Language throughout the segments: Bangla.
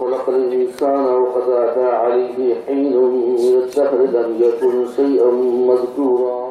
خلق الإنسان وقد أتى عليه حين من الدهر لم يكن شيئا مذكورا.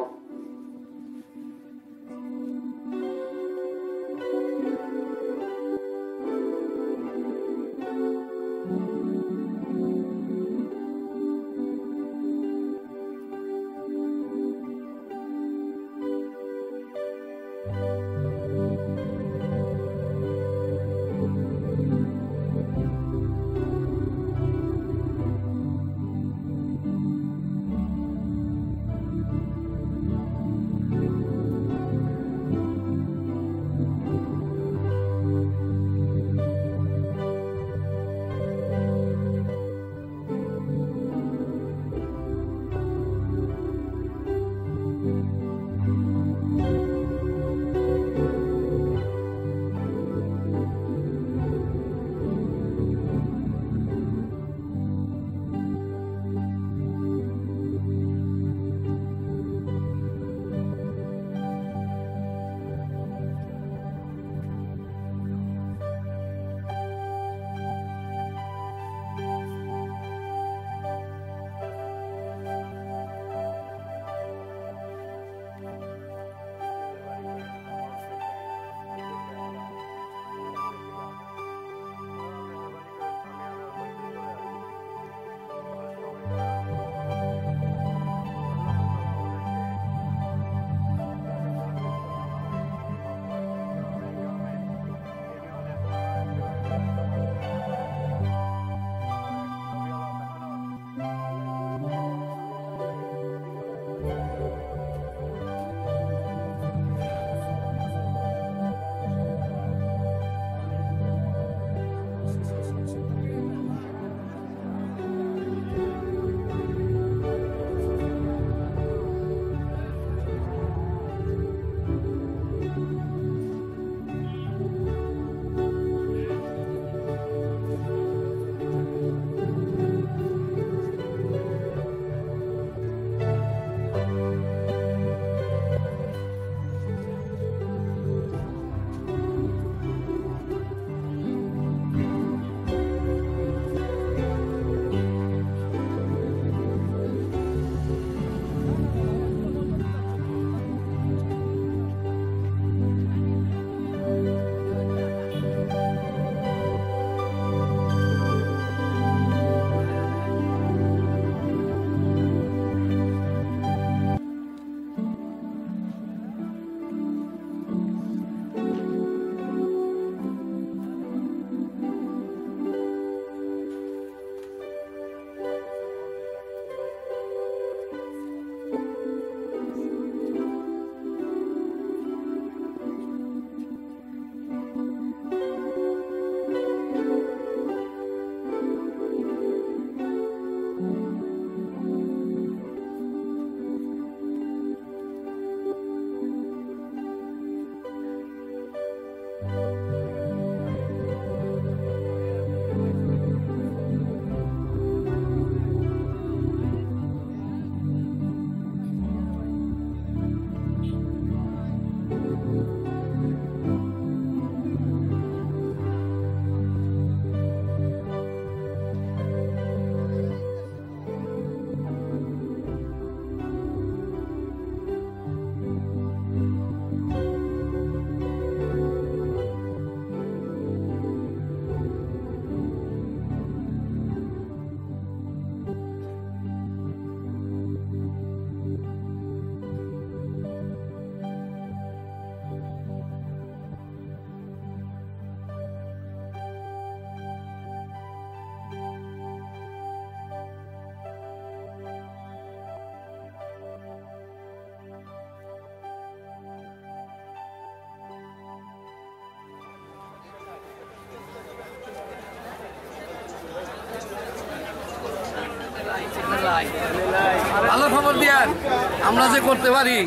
ভালো খবর দিয়ার আমরা যে করতে পারি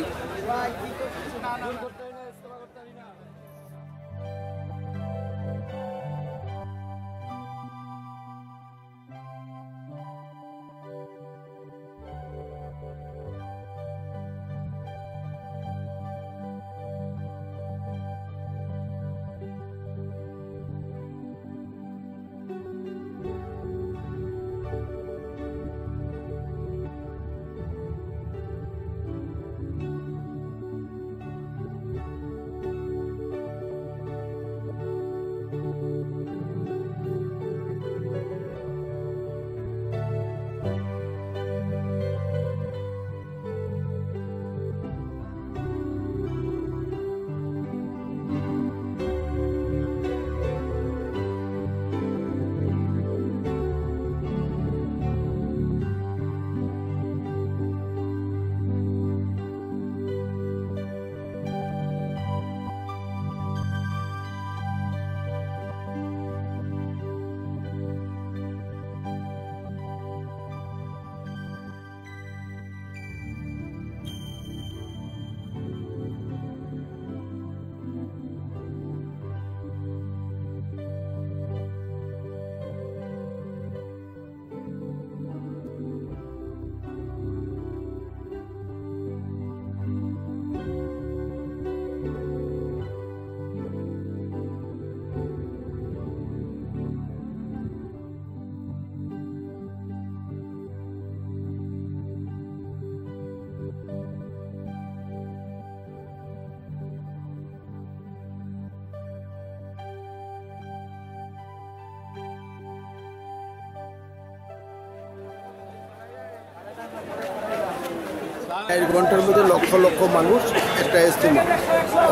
এক ঘণ্টার মধ্যে লক্ষ লক্ষ মানুষ একটা ইস্তেমা।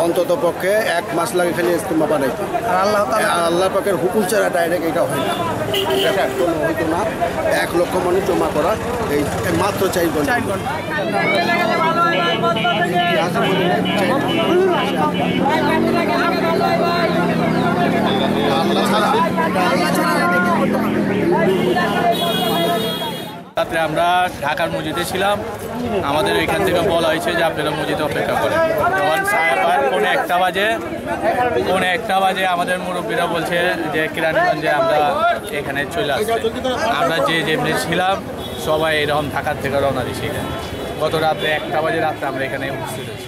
অন্তত পক্ষে এক মাস লাগে খালি ইস্তেমা বানাইতে। আর আল্লাহ আল্লাহ পাকের হুকুম ছাড়া ডাইরেক্ট এটা হয় না। এটা কোনো হইতো না। এক লক্ষ মানুষ জমা করা এই মাত্র চার চার চার ঘণ্টা। আল্লাহ ছাড়া আল্লাহ ছাড়া এটা কেউ করতে পারে না। রাত্রে আমরা ঢাকার মসজিদে ছিলাম। আমাদের এখান থেকে বলা হয়েছে যে আপনারা মসজিদে অপেক্ষা করেন। যখন সাহেবার পৌনে একটা বাজে, পৌনে একটা বাজে আমাদের মুরব্বীরা বলছে যে, কিরানীগঞ্জে আমরা এখানে চলে আসছি। আমরা যে যেমনি ছিলাম, সবাই এরকম ঢাকার থেকে রওনা দিয়েছি গত রাত্রে একটা বাজে রাত্রে আমরা এখানে উপস্থিত হয়েছি।